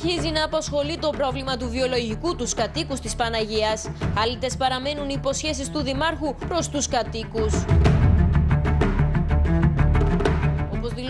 Συνεχίζει να απασχολεί το πρόβλημα του βιολογικού τους κατοίκους της Παναγίας. Άλλητες παραμένουν οι υποσχέσεις του Δημάρχου προς τους κατοίκους.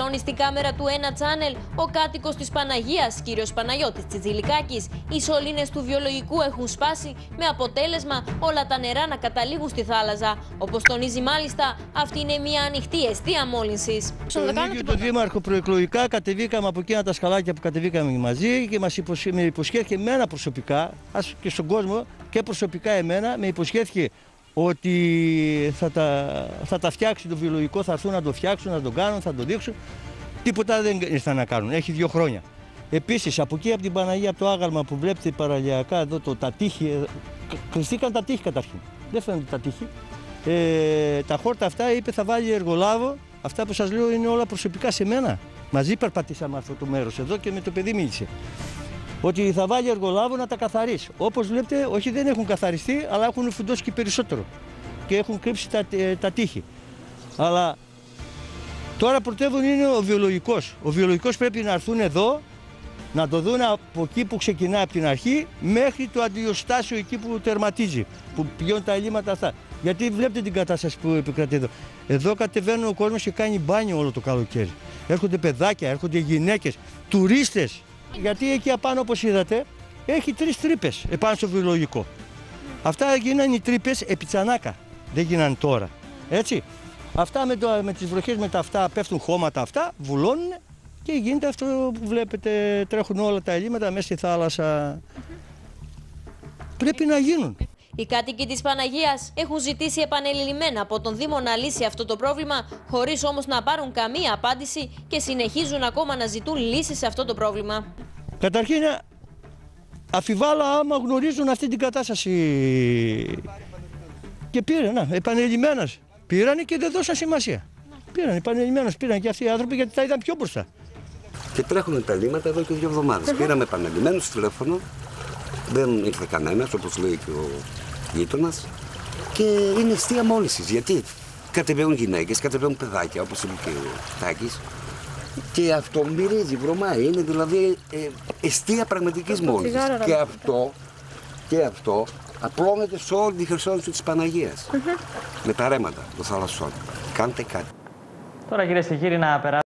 Δηλώνει στην κάμερα του ένα channel, ο κάτοικος της Παναγίας, κύριος Παναγιώτης Τσιτζηλικάκης, οι σωλήνες του βιολογικού έχουν σπάσει με αποτέλεσμα όλα τα νερά να καταλήγουν στη θάλασσα. Όπως τονίζει μάλιστα, αυτή είναι μια ανοιχτή αιστεία μόλυνσης. Στον ίδιο τον Δήμαρχο προεκλογικά κατεβήκαμε από εκείνα τα σκαλάκια που κατεβήκαμε μαζί και μας υποσχέ, με υποσχέθηκε εμένα προσωπικά, ας και στον κόσμο και προσωπικά εμένα, με υποσχέθηκε ότι θα τα, θα τα φτιάξει το βιολογικό, θα έρθουν να το φτιάξουν, να το κάνουν, θα το δείξουν. Τίποτα δεν ήρθαν να κάνουν, έχει δύο χρόνια. Επίσης από εκεί από την Παναγία, από το άγαλμα που βλέπετε παραλιακά εδώ, το, τα τείχη, ε, κλειστήκαν τα τείχη καταρχήν. Δεν φαίνονται τα τείχη. Ε, τα χόρτα αυτά είπε θα βάλει εργολάβο. Αυτά που σας λέω είναι όλα προσωπικά σε μένα. Μαζί περπατήσαμε αυτό το μέρος εδώ και με το παιδί μίλησε. Ότι θα βάλει εργολάβο να τα καθαρίσει. Όπως βλέπετε, όχι δεν έχουν καθαριστεί, αλλά έχουν φουντώσει και περισσότερο. Και έχουν κρύψει τα, ε, τα τείχη. Αλλά τώρα πρωτεύον είναι ο βιολογικός. Ο βιολογικός πρέπει να έρθουν εδώ, να το δουν από εκεί που ξεκινά από την αρχή μέχρι το αντιοστάσιο εκεί που τερματίζει, που πηγαίνουν τα ελλείμματα αυτά. Γιατί βλέπετε την κατάσταση που επικρατεί εδώ. Εδώ κατεβαίνουν ο κόσμος και κάνει μπάνιο όλο το καλοκαίρι. Έρχονται παιδάκια, έρχονται γυναίκες, τουρίστες. Γιατί εκεί απάνω όπως είδατε έχει τρεις τρύπες επάνω στο βιολογικό. Αυτά γίνανε οι τρύπες επί τσανάκα. Δεν γίνανε τώρα. Έτσι. Αυτά με, το, με τις βροχές με τα αυτά πέφτουν χώματα αυτά, βουλώνουν και γίνεται αυτό που βλέπετε τρέχουν όλα τα ελλείμματα μέσα στη θάλασσα. Πρέπει να γίνουν. Οι κάτοικοι της Παναγίας έχουν ζητήσει επανειλημμένα από τον Δήμο να λύσει αυτό το πρόβλημα, χωρίς όμως να πάρουν καμία απάντηση και συνεχίζουν ακόμα να ζητούν λύσεις σε αυτό το πρόβλημα. Καταρχήν, αφιβάλλω άμα γνωρίζουν αυτή την κατάσταση. Και πήραν, να, επανειλημμένας. Πήραν και δεν δώσαν σημασία. Πήραν, επανειλημμένος πήραν και αυτοί οι άνθρωποι γιατί τα είδαν πιο μπροστά. Και τρέχουν τα λίμματα εδώ και δύο εβδομάδες. Πήραμε επαναλημμένου τηλέφωνο, δεν ήρθε κανένας, όπως λέει και ο γείτονας. Και είναι αιστεία μόλυνση. Γιατί κατεβαίνουν γυναίκες, κατεβαίνουν παιδάκια, όπως είπε και ο Τάκης. Και αυτό μυρίζει, βρωμάει. Είναι δηλαδή ε, αιστεία πραγματικής μόλυνση. Και αυτό, και αυτό απλώνεται σε όλη τη χερσόνησο της Παναγίας. Με τα ρέματα των θαλασσών. Κάντε κάτι. Τώρα κυρίες και κύριοι να περάσουμε.